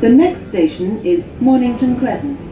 The next station is Mornington Crescent.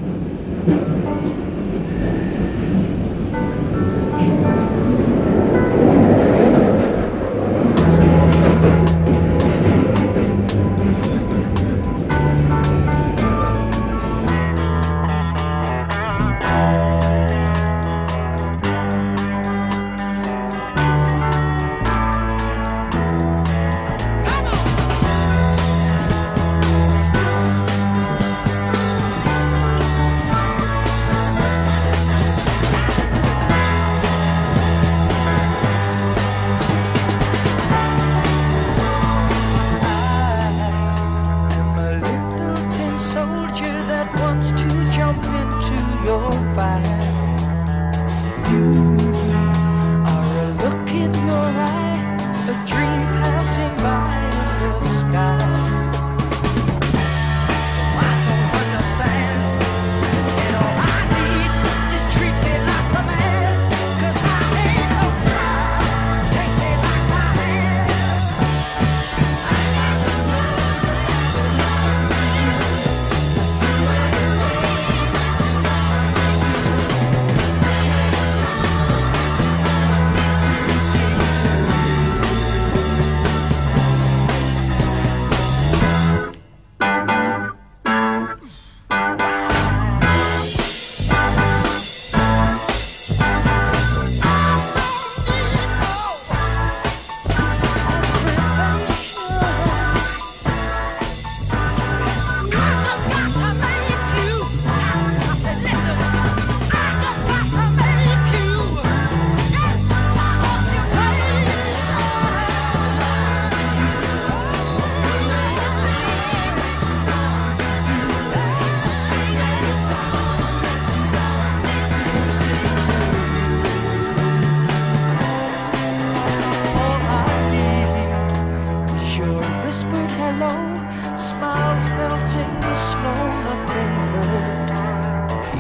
whispered hello, smiles melting the snow of Finland.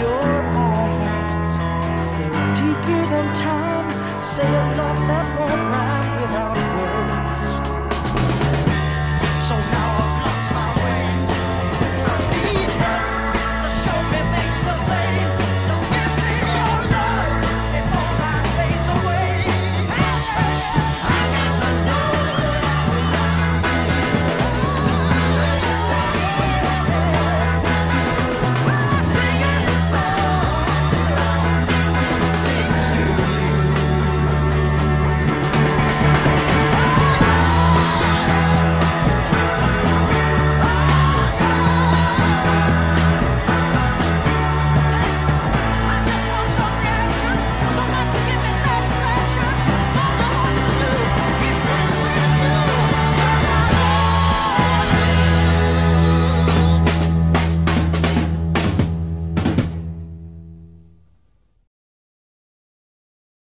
Your eyes, they're deeper than time, Say a love that won't rhyme without.